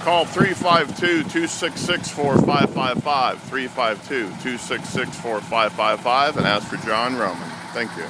Call 352-266-4555, 352-266-4555, and ask for John Roman. Thank you.